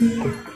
Música